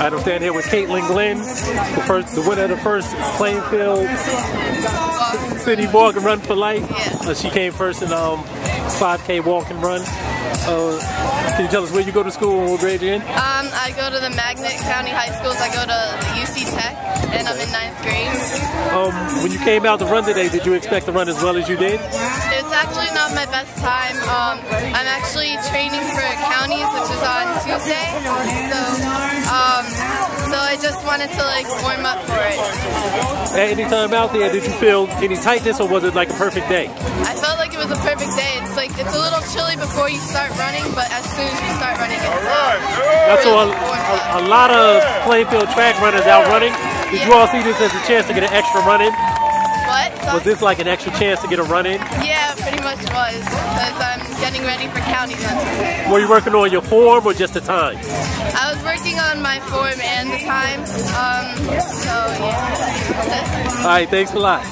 I'm standing here with Caitlin Glynn, the first, the winner of the first Plainfield City Walk and Run for Life. Yeah. Uh, she came first in um 5K walk and run. Uh, can you tell us where you go to school and what grade you're in? Um, I go to the Magnet County High Schools. I go to UC Tech, and I'm in ninth grade. Um, when you came out to run today, did you expect to run as well as you did? It's actually not my best time. Um, I'm actually training I just wanted to like warm up for it. At any time out there, did you feel any tightness or was it like a perfect day? I felt like it was a perfect day. It's like it's a little chilly before you start running, but as soon as you start running, it's uh, That's a, really up. a, a lot of Plainfield track runners out running. Did you all see this as a chance to get an extra run in? What? Was this like an extra chance to get a run in? Yeah, pretty much was because I'm getting ready for county Tuesday. Were you working on your form or just the time? I was working on my form and the time. Um, so yeah. All right, thanks a lot.